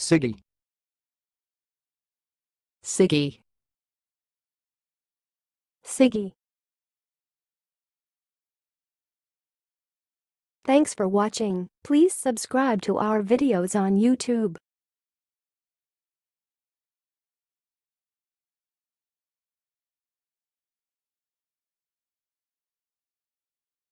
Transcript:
Siggy. Siggy. Siggy. Thanks for watching. Please subscribe to our videos on YouTube.